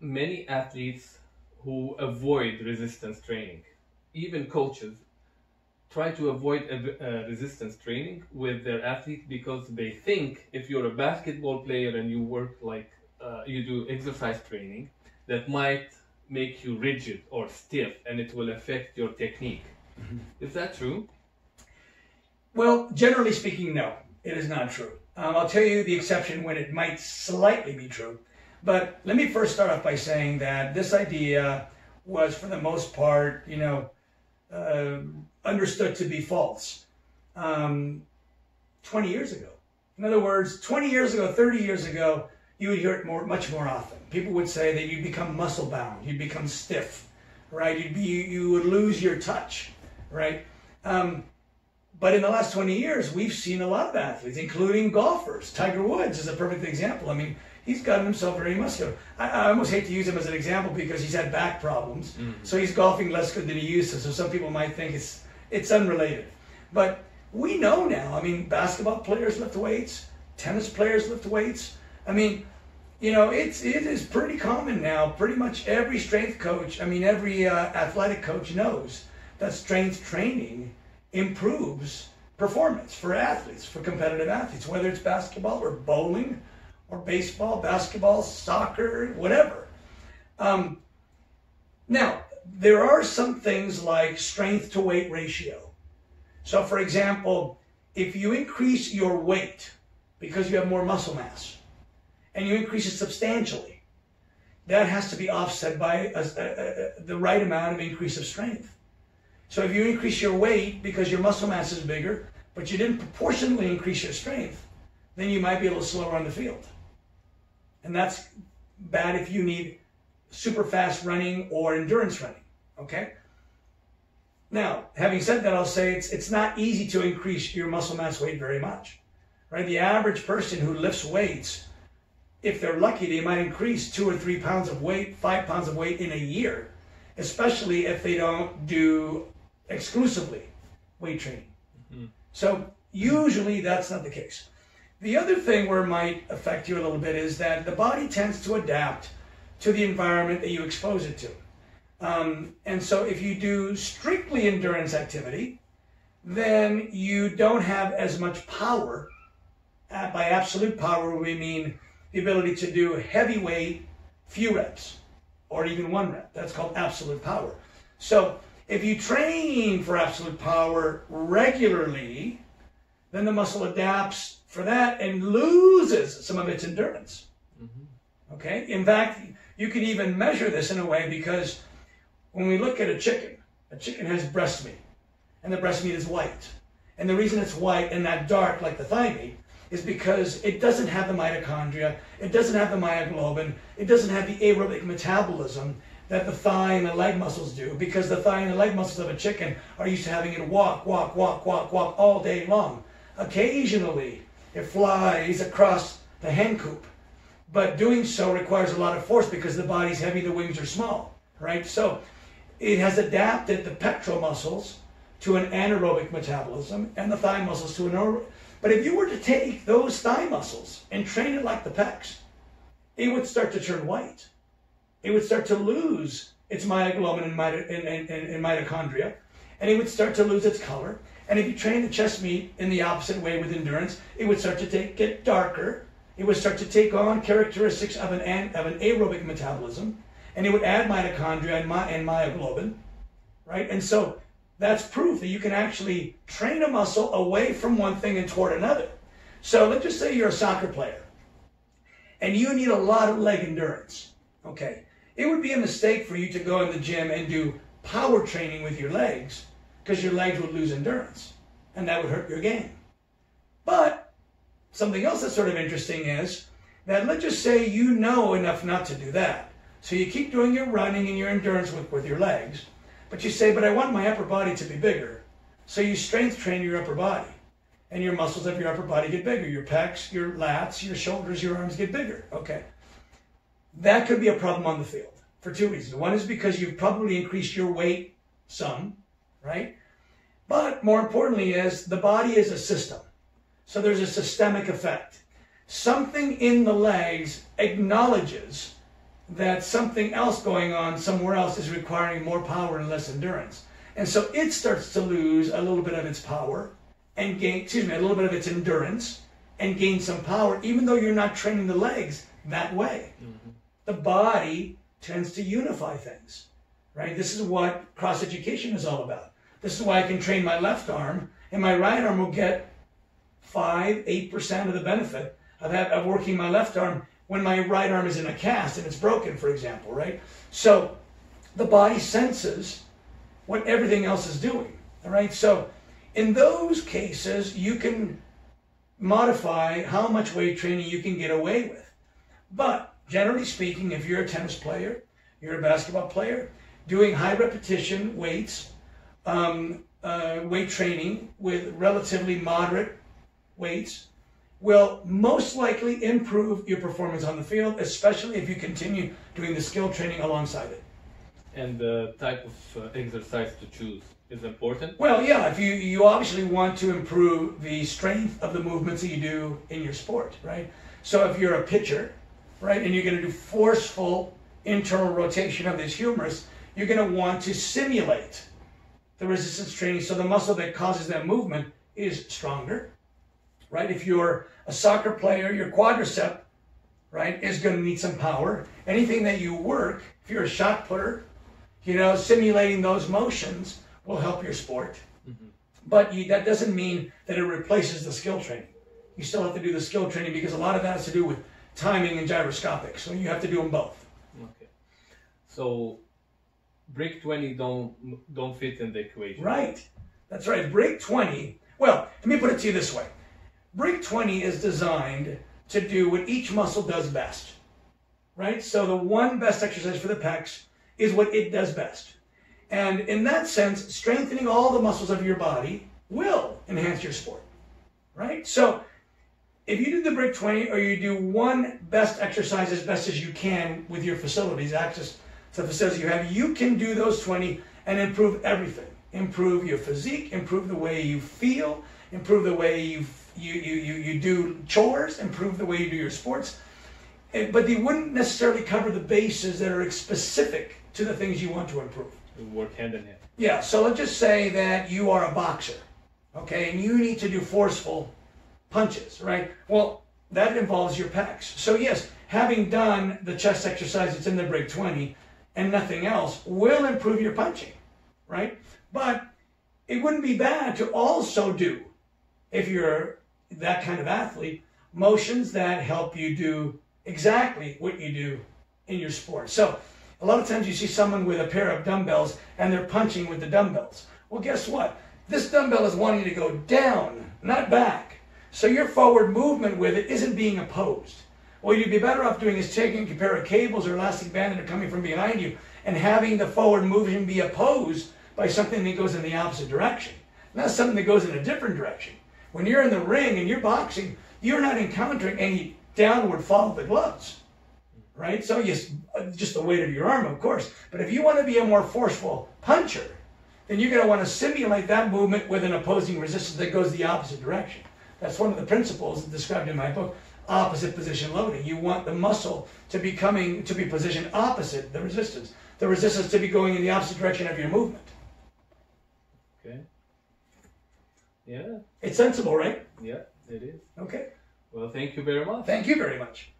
many athletes who avoid resistance training, even coaches, try to avoid uh, resistance training with their athletes because they think if you're a basketball player and you work like uh, you do exercise training, that might make you rigid or stiff and it will affect your technique. Mm-hmm. Is that true? Well, generally speaking, no, it is not true. Um, I'll tell you the exception when it might slightly be true. But let me first start off by saying that this idea was, for the most part, you know, uh, understood to be false um, 20 years ago. In other words, 20 years ago, 30 years ago, you would hear it more, much more often. People would say that you become muscle bound, you become stiff, right? You'd be, you would lose your touch, right? Um, but in the last 20 years, we've seen a lot of athletes, including golfers. Tiger Woods is a perfect example. I mean, he's gotten himself very muscular. I, I, almost hate to use him as an example because he's had back problems, mm-hmm. so he's golfing less good than he used to. So some people might think it's it's unrelated, but we know now. I mean, basketball players lift weights, tennis players lift weights. I mean, you know, it's it is pretty common now. Pretty much every strength coach, I mean, every uh, athletic coach knows that strength training improves performance for athletes, for competitive athletes, whether it's basketball or bowling or baseball, basketball, soccer, whatever. Um, now, there are some things like strength to weight ratio. So, for example, if you increase your weight because you have more muscle mass and you increase it substantially, that has to be offset by a, a, a, the right amount of increase of strength. So, if you increase your weight because your muscle mass is bigger, but you didn't proportionally increase your strength, then you might be a little slower on the field. And that's bad if you need super fast running or endurance running. Okay? Now, having said that, I'll say it's, it's not easy to increase your muscle mass weight very much. Right? The average person who lifts weights, if they're lucky, they might increase two or three pounds of weight, five pounds of weight in a year, especially if they don't do exclusively weight training. Mm-hmm. So usually that's not the case. The other thing where it might affect you a little bit is that the body tends to adapt to the environment that you expose it to. Um, and so if you do strictly endurance activity, then you don't have as much power. Uh, by absolute power, we mean the ability to do heavy weight, few reps, or even one rep. That's called absolute power. So if you train for absolute power regularly, then the muscle adapts for that and loses some of its endurance. Mm-hmm. Okay? In fact, you can even measure this in a way because when we look at a chicken, a chicken has breast meat, and the breast meat is white. And the reason it's white and not dark like the thigh meat is because it doesn't have the mitochondria, it doesn't have the myoglobin, it doesn't have the aerobic metabolism that the thigh and the leg muscles do because the thigh and the leg muscles of a chicken are used to having it walk, walk, walk, walk, walk all day long. Occasionally, it flies across the hen coop, but doing so requires a lot of force because the body's heavy, the wings are small, right? So it has adapted the pectoral muscles to an anaerobic metabolism and the thigh muscles to an aerobic. But if you were to take those thigh muscles and train it like the pecs, it would start to turn white. It would start to lose its myoglobin and, and, and, and mitochondria, and it would start to lose its color. And if you train the chest meat in the opposite way with endurance, it would start to take, get darker. It would start to take on characteristics of an, of an aerobic metabolism, and it would add mitochondria and, my, and myoglobin, right? And so that's proof that you can actually train a muscle away from one thing and toward another. So let's just say you're a soccer player, and you need a lot of leg endurance. Okay, it would be a mistake for you to go in the gym and do power training with your legs because your legs would lose endurance and that would hurt your game. But something else that's sort of interesting is that let's just say you know enough not to do that. So you keep doing your running and your endurance with, with your legs, but you say, but I want my upper body to be bigger. So you strength train your upper body and your muscles of your upper body get bigger. Your pecs, your lats, your shoulders, your arms get bigger. Okay. That could be a problem on the field for two reasons. One is because you've probably increased your weight some, right? But more importantly is the body is a system. So there's a systemic effect. Something in the legs acknowledges that something else going on somewhere else is requiring more power and less endurance. And so it starts to lose a little bit of its power and gain, excuse me, a little bit of its endurance and gain some power, even though you're not training the legs that way. Mm-hmm. The body tends to unify things, right? This is what cross education is all about. This is why I can train my left arm, and my right arm will get five, eight percent of the benefit of, have, of working my left arm when my right arm is in a cast and it's broken, for example, right? So the body senses what everything else is doing, all right? So in those cases, you can modify how much weight training you can get away with. But generally speaking, if you're a tennis player, you're a basketball player, doing high repetition weights, um, uh, weight training with relatively moderate weights will most likely improve your performance on the field, especially if you continue doing the skill training alongside it. And the type of uh, exercise to choose is important? Well, yeah, if you, you obviously want to improve the strength of the movements that you do in your sport, right? So if you're a pitcher, right, and you're going to do forceful internal rotation of this humerus, you're going to want to simulate the resistance training so the muscle that causes that movement is stronger, right? If you're a soccer player, your quadricep, right, is going to need some power. Anything that you work, if you're a shot putter, you know, simulating those motions will help your sport. Mm-hmm. But you, that doesn't mean that it replaces the skill training. You still have to do the skill training because a lot of that has to do with timing and gyroscopic. So you have to do them both. Okay. So break 20 don't don't fit in the equation. Right. That's right. Break 20. Well, let me put it to you this way. Break 20 is designed to do what each muscle does best. Right? So the one best exercise for the pecs is what it does best. And in that sense, strengthening all the muscles of your body will enhance your sport, right? So if you do the break 20 or you do one best exercise as best as you can with your facilities, access to the facilities you have, you can do those 20 and improve everything. Improve your physique, improve the way you feel, improve the way you, you, you, you, you do chores, improve the way you do your sports. Eh, but they wouldn't necessarily cover the bases that are specific to the things you want to improve work hand in hand. Yeah, so let's just say that you are a boxer, okay, and you need to do forceful punches, right? Well, that involves your pecs. So, yes, having done the chest exercise that's in the break 20 and nothing else will improve your punching, right? But it wouldn't be bad to also do, if you're that kind of athlete, motions that help you do exactly what you do in your sport. So, a lot of times you see someone with a pair of dumbbells and they're punching with the dumbbells. Well, guess what? This dumbbell is wanting to go down, not back. So your forward movement with it isn't being opposed. What you'd be better off doing is taking a pair of cables or elastic band that are coming from behind you and having the forward movement be opposed by something that goes in the opposite direction, not something that goes in a different direction. When you're in the ring and you're boxing, you're not encountering any downward fall of the gloves right? So just the weight of your arm, of course. But if you want to be a more forceful puncher, then you're going to want to simulate that movement with an opposing resistance that goes the opposite direction. That's one of the principles described in my book, opposite position loading. You want the muscle to be coming to be positioned opposite the resistance. The resistance to be going in the opposite direction of your movement. Okay. Yeah. It's sensible, right? Yeah, it is. Okay. Well, thank you very much. Thank you very much.